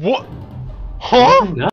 What? Huh?